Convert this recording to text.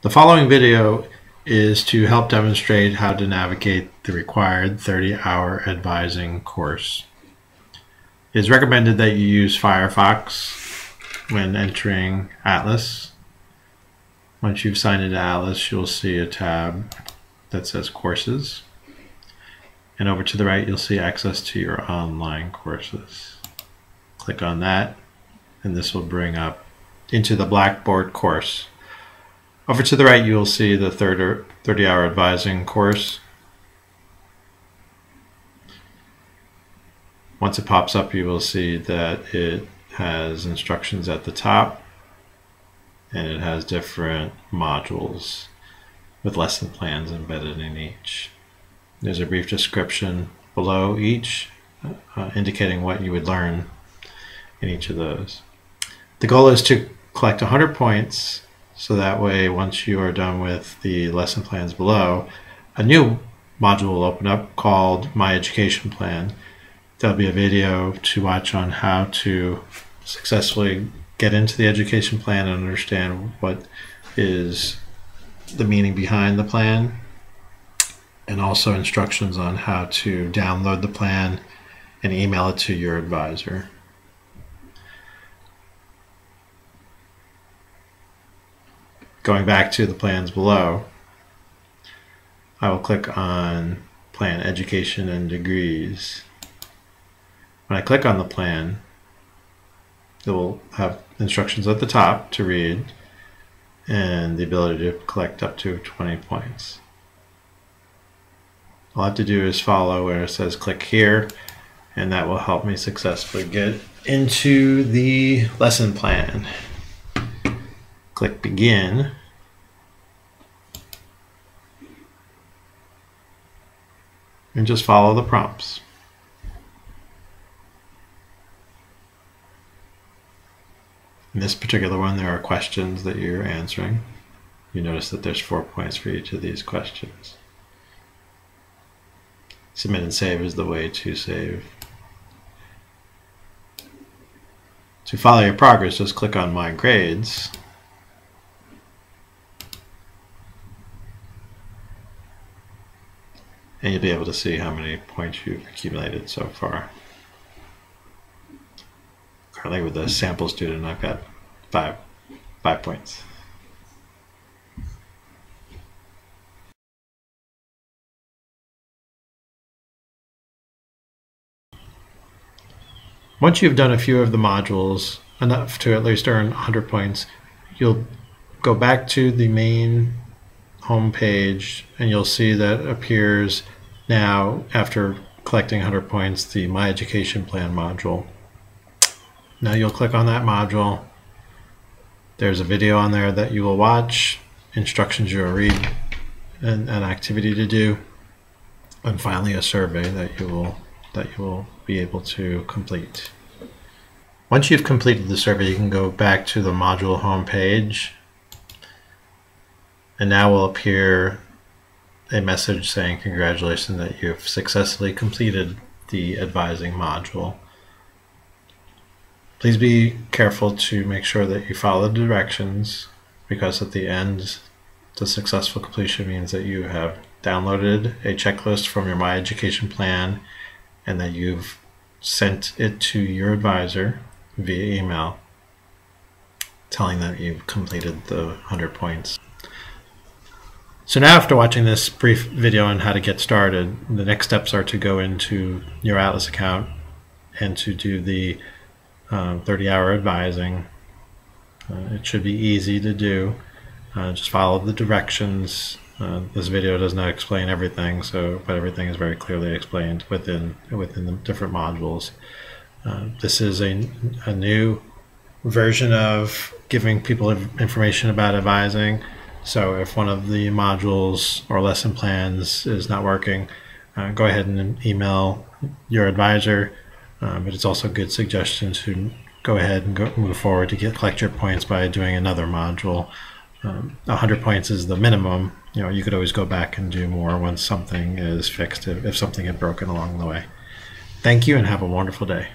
The following video is to help demonstrate how to navigate the required 30-hour advising course. It is recommended that you use Firefox when entering Atlas. Once you've signed into Atlas, you'll see a tab that says Courses. And over to the right, you'll see access to your online courses. Click on that, and this will bring up into the Blackboard course. Over to the right, you will see the 30 hour advising course. Once it pops up, you will see that it has instructions at the top and it has different modules with lesson plans embedded in each. There's a brief description below each uh, indicating what you would learn in each of those. The goal is to collect 100 points so that way, once you are done with the lesson plans below, a new module will open up called My Education Plan. There'll be a video to watch on how to successfully get into the education plan and understand what is the meaning behind the plan and also instructions on how to download the plan and email it to your advisor. Going back to the plans below, I will click on Plan Education and Degrees. When I click on the plan, it will have instructions at the top to read and the ability to collect up to 20 points. All I have to do is follow where it says click here and that will help me successfully get into the lesson plan click begin. And just follow the prompts. In this particular one, there are questions that you're answering. You notice that there's four points for each of these questions. Submit and save is the way to save. To follow your progress, just click on My Grades. And you'll be able to see how many points you've accumulated so far. Currently with the sample student, I've got five, five points. Once you've done a few of the modules, enough to at least earn 100 points, you'll go back to the main home page and you'll see that appears now after collecting 100 points the my education plan module. Now you'll click on that module. There's a video on there that you will watch instructions you'll read and an activity to do and finally a survey that you will that you will be able to complete. Once you've completed the survey you can go back to the module home page and now will appear a message saying congratulations that you've successfully completed the advising module. Please be careful to make sure that you follow the directions because at the end the successful completion means that you have downloaded a checklist from your My Education plan and that you've sent it to your advisor via email telling them you've completed the 100 points. So now after watching this brief video on how to get started, the next steps are to go into your Atlas account and to do the 30-hour um, advising. Uh, it should be easy to do. Uh, just follow the directions. Uh, this video does not explain everything, so but everything is very clearly explained within within the different modules. Uh, this is a, a new version of giving people information about advising. So if one of the modules or lesson plans is not working, uh, go ahead and email your advisor. Um, but it's also a good suggestion to go ahead and go, move forward to get collect your points by doing another module. Um, 100 points is the minimum. You know, you could always go back and do more once something is fixed if, if something had broken along the way. Thank you and have a wonderful day.